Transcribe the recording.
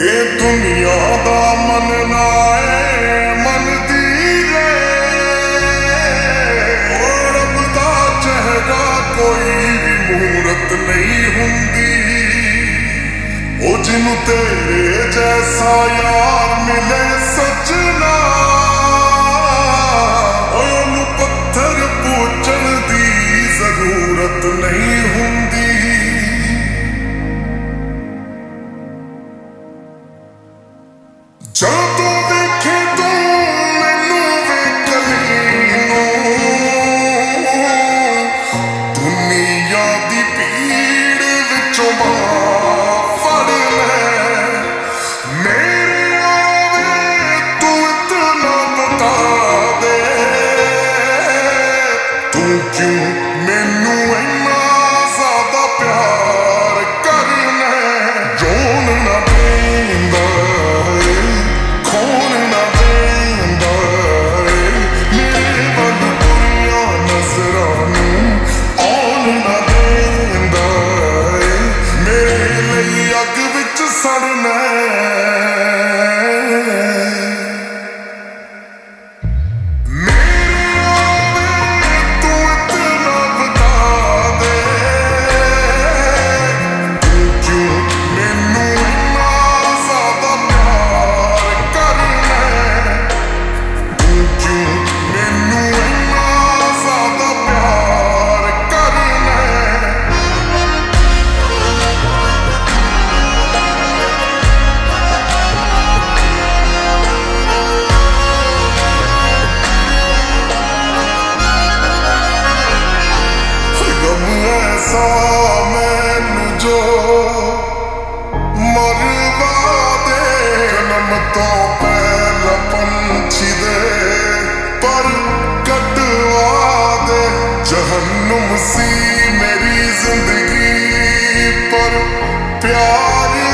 दुनिया दा मन है चेहरा कोई भी नहीं हुंदी। तेरे जैसा यार मिले सजना पत्थर पूछन की ज़रूरत नहीं हुंदी। Jump starting now. खामोशी मेरी जिंदगी पर प्यार